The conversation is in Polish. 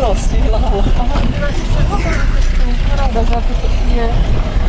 Los, nie lala. Teraz się chowa, że to jest